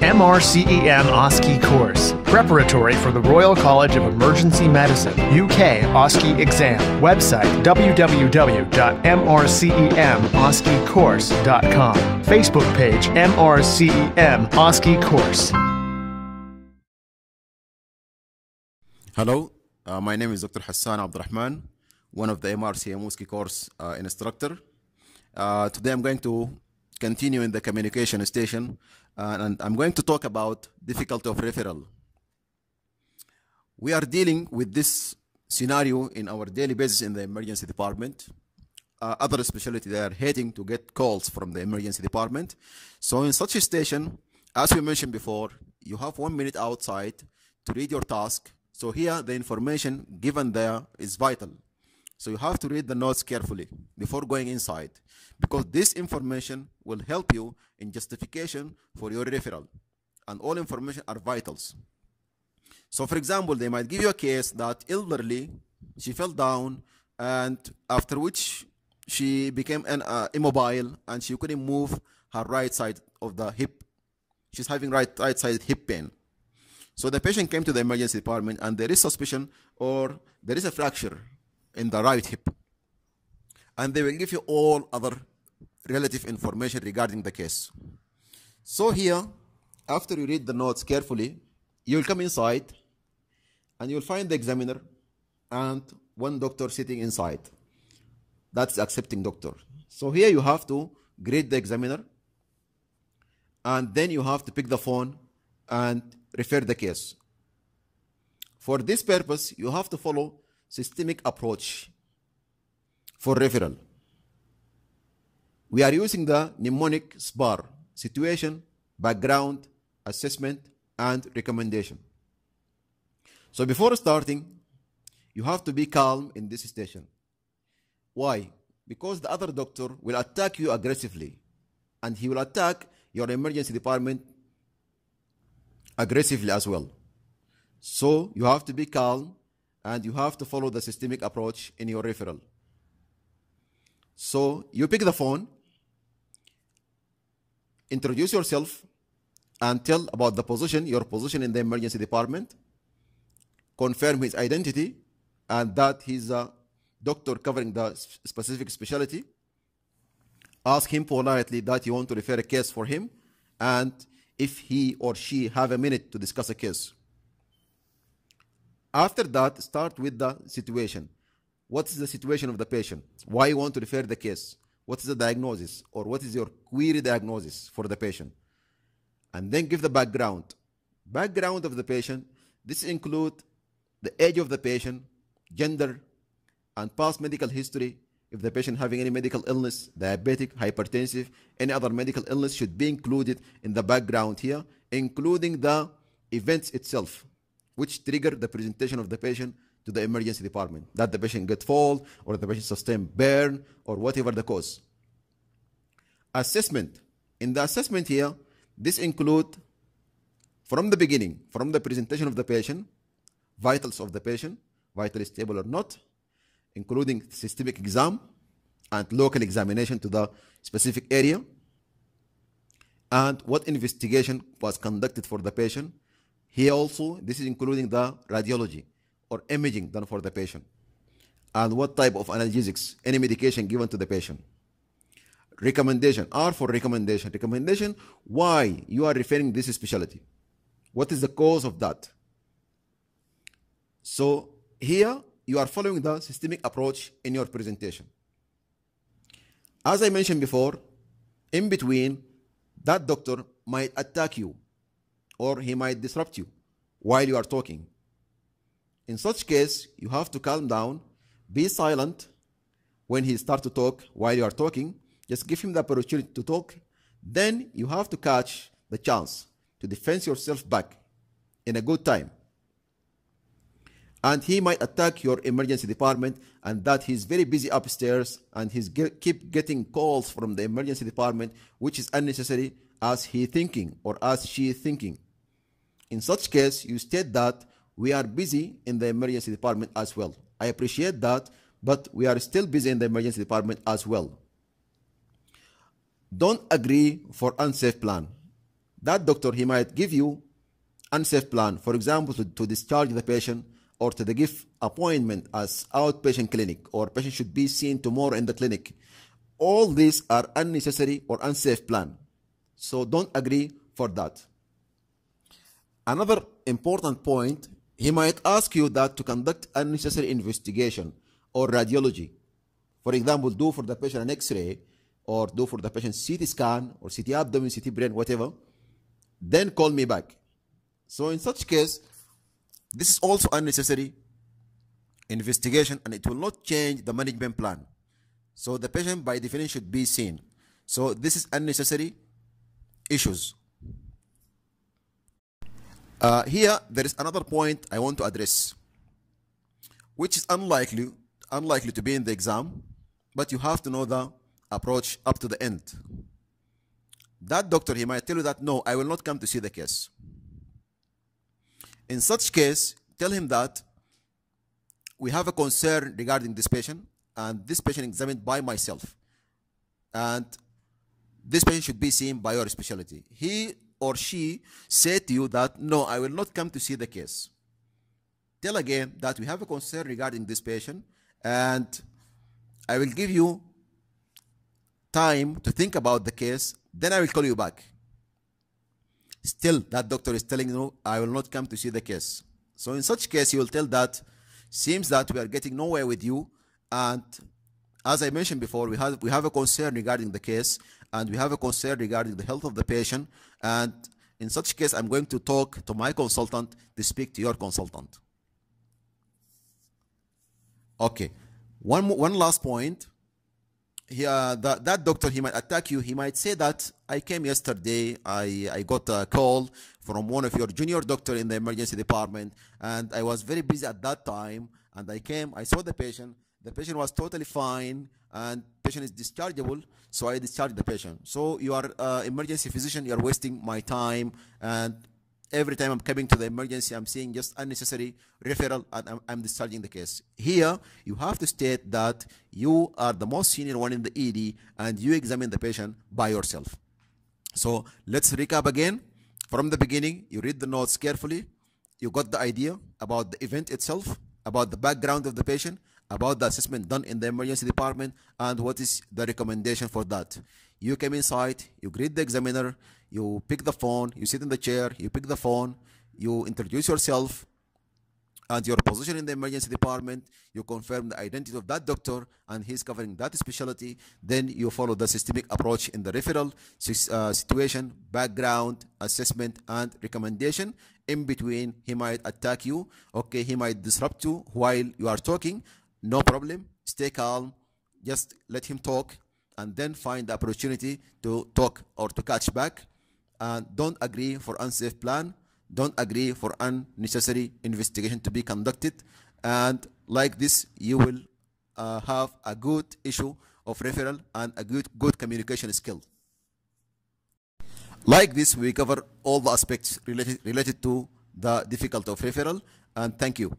MRCEM OSCE course, preparatory for the Royal College of Emergency Medicine, UK OSCE exam. Website www.mrcemoscecourse.com. Facebook page MRCEM OSCE course. Hello, uh, my name is Dr. Hassan Abdurrahman, one of the MRCEM OSCE course uh, instructor. Uh, today I'm going to continue in the communication station uh, and I'm going to talk about difficulty of referral. We are dealing with this scenario in our daily basis in the emergency department. Uh, other specialty they are hating to get calls from the emergency department. So in such a station, as we mentioned before, you have one minute outside to read your task so here the information given there is vital. So you have to read the notes carefully before going inside because this information will help you in justification for your referral and all information are vitals. So for example, they might give you a case that elderly, she fell down and after which she became an, uh, immobile and she couldn't move her right side of the hip. She's having right, right side hip pain. So the patient came to the emergency department and there is suspicion or there is a fracture in the right hip. And they will give you all other relative information regarding the case. So here, after you read the notes carefully, you will come inside and you will find the examiner and one doctor sitting inside. That's the accepting doctor. So here you have to greet the examiner and then you have to pick the phone and refer the case. For this purpose, you have to follow systemic approach for referral. We are using the mnemonic SBAR, situation, background, assessment, and recommendation. So before starting, you have to be calm in this station. Why? Because the other doctor will attack you aggressively and he will attack your emergency department aggressively as well. So you have to be calm and you have to follow the systemic approach in your referral. So you pick the phone, introduce yourself, and tell about the position, your position in the emergency department, confirm his identity, and that he's a doctor covering the specific specialty. Ask him politely that you want to refer a case for him, and if he or she have a minute to discuss a case. After that, start with the situation. What is the situation of the patient? Why you want to refer the case? What is the diagnosis? Or what is your query diagnosis for the patient? And then give the background. Background of the patient, this include the age of the patient, gender, and past medical history, if the patient having any medical illness, diabetic, hypertensive, any other medical illness should be included in the background here, including the events itself, which trigger the presentation of the patient to the emergency department. That the patient get fall, or the patient sustain burn, or whatever the cause. Assessment. In the assessment here, this include from the beginning, from the presentation of the patient, vitals of the patient, vitally stable or not, including systemic exam and local examination to the specific area, and what investigation was conducted for the patient. Here also, this is including the radiology or imaging done for the patient, and what type of analgesics, any medication given to the patient. Recommendation, R for recommendation. Recommendation, why you are referring this specialty. What is the cause of that? So here you are following the systemic approach in your presentation. As I mentioned before, in between, that doctor might attack you or he might disrupt you while you are talking. In such case, you have to calm down, be silent when he starts to talk while you are talking. Just give him the opportunity to talk. Then you have to catch the chance to defend yourself back in a good time and he might attack your emergency department and that he's very busy upstairs and he's keep getting calls from the emergency department which is unnecessary as he thinking or as she thinking in such case you state that we are busy in the emergency department as well. I appreciate that but we are still busy in the emergency department as well. Don't agree for unsafe plan. That doctor he might give you unsafe plan for example to, to discharge the patient or to give appointment as outpatient clinic or patient should be seen tomorrow in the clinic. All these are unnecessary or unsafe plan. So don't agree for that another important point he might ask you that to conduct unnecessary investigation or radiology for example do for the patient an x-ray or do for the patient CT scan or CT abdomen, CT brain, whatever, then call me back. So in such case, this is also unnecessary investigation and it will not change the management plan. So the patient by definition should be seen. So this is unnecessary issues. Uh, here there is another point I want to address, which is unlikely unlikely to be in the exam, but you have to know the approach up to the end. That doctor, he might tell you that, no, I will not come to see the case. In such case, tell him that we have a concern regarding this patient, and this patient examined by myself. And this patient should be seen by your specialty. He or she said to you that, no, I will not come to see the case. Tell again that we have a concern regarding this patient, and I will give you time to think about the case, then I will call you back. Still, that doctor is telling you, I will not come to see the case. So in such case, you will tell that, seems that we are getting nowhere with you. And as I mentioned before, we have, we have a concern regarding the case and we have a concern regarding the health of the patient. And in such case, I'm going to talk to my consultant to speak to your consultant. Okay. One, one last point he, uh, that, that doctor he might attack you he might say that i came yesterday i i got a call from one of your junior doctor in the emergency department and i was very busy at that time and i came i saw the patient the patient was totally fine and patient is dischargeable so i discharged the patient so you are uh, emergency physician you are wasting my time and every time I'm coming to the emergency, I'm seeing just unnecessary referral and I'm, I'm, discharging the case. Here, you have to state that you are the most senior one in the ED and you examine the patient by yourself. So let's recap again. From the beginning, you read the notes carefully. You got the idea about the event itself, about the background of the patient, about the assessment done in the emergency department, and what is the recommendation for that. You came inside, you greet the examiner, you pick the phone, you sit in the chair, you pick the phone, you introduce yourself and your position in the emergency department, you confirm the identity of that doctor and he's covering that specialty, then you follow the systemic approach in the referral uh, situation, background, assessment, and recommendation. In between, he might attack you, okay, he might disrupt you while you are talking, no problem, stay calm, just let him talk, and then find the opportunity to talk or to catch back. And don't agree for unsafe plan. Don't agree for unnecessary investigation to be conducted. And like this you will uh, have a good issue of referral and a good good communication skill. Like this we cover all the aspects related related to the difficulty of referral. And thank you